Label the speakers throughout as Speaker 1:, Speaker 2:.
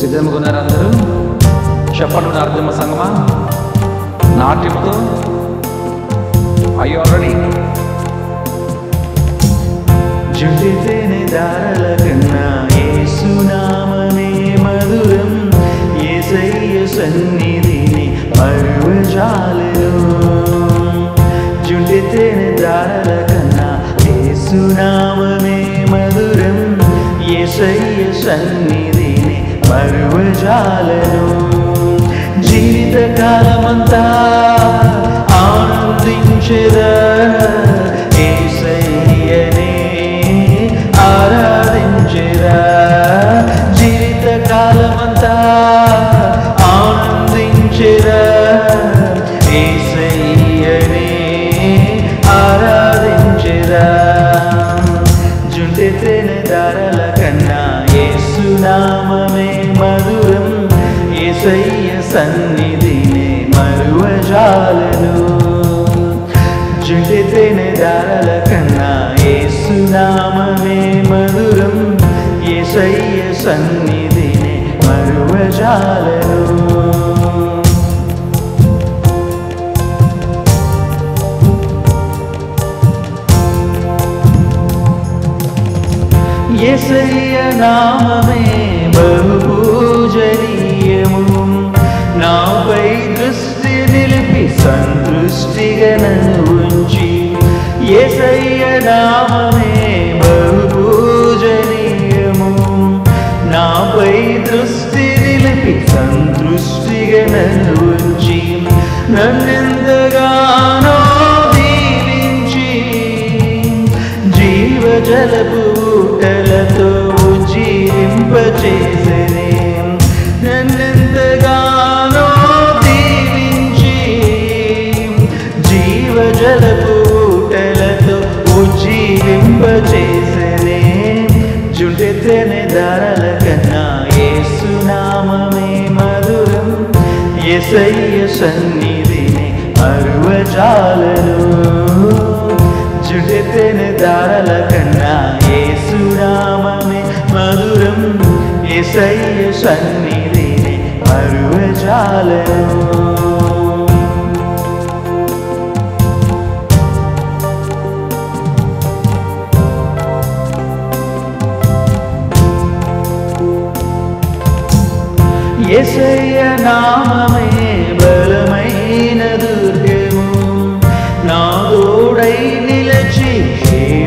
Speaker 1: సిద్ధముకున్నారు అందరూ? చెప్పండి అర్జుమ సంగమా? నాట్యముతో అయ్యో ఆల్రెడీ
Speaker 2: జుడితేనే దారల కన్నా ఏసునామమే మధురం. ఏసయ్య సన్నిధిని పర్వజాలలో జుడితేనే దారల కన్నా ఏసునామమే మధురం. ఏసయ్య సన్నిధి సన్నిధిని మరువజాలను. జీవితకాలమంతా ఆనందించదా. ఏసయ్యనే ఆరాధించరా జీవితకాలమంతా ఆనందించరా ఏసయ్య సన్నిధినే మరువజాలను జుండెతేన దారల కన్నా ఏసునామమే మధురం ఏసయ్య సన్నిధినే మరువజాలను ఎసయ్య నామమే బహుపూజనీయము నాపై దృష్టి నిలిపి సంతృష్టిగా నన్ను ఉంచి నన్నెంతగానో దీవించి జీవజలపు ఊటలతో జీవింపచేసి సన్నిధిని అరువజాలను జుడెతెన దారల కన్నా ఏసునామమే మధురం. ఎసయ్య సన్నిధిని అరువజాలను ఎసయ్య నామే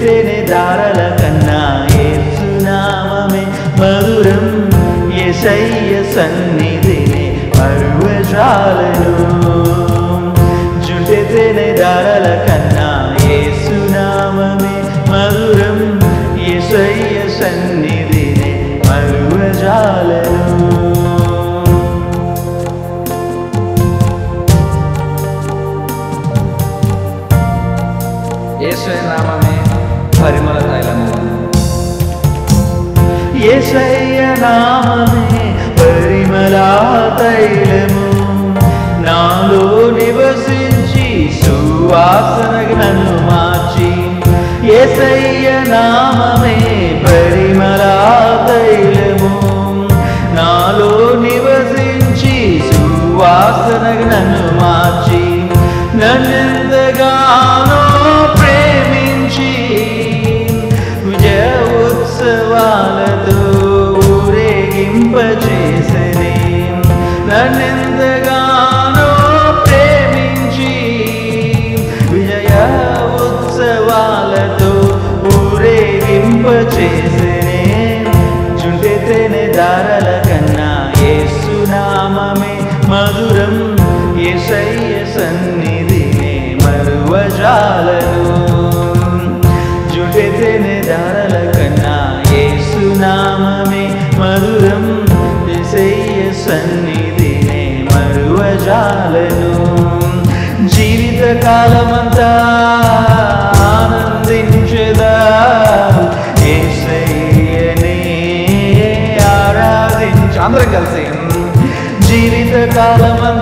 Speaker 2: జుంటెతేనే దారల కన్నా ఏసునామే మధురం. ఎసయ్య సన్నిధిని అరువజాలను ఏసయ్య నామమే పరిమళా తైలము. నాలో నివసించి సువాసన నన్ను మార్చి. ఏసయ్య నామే పరిమళా తైలము. నాలో నివసించి సువాసన నన్ను మార్చి. నన్నెంతగానో ఎంతగానో ప్రేమించి విజయ ఉత్సవాలతో ఊరేగింపచేసనే జుంటెతేనే దారల కన్నా ఏసునామమే మధురం ఏసయ్య సన్నిధినే మరువజాలను. జుంటెతేనే దారల కన్నా ఏసునామమే కాలమంతా ఆనందించదా? ఏసయ్యనే ఆరాధించ. అందరం కలిసి. జీవిత కాలమంతా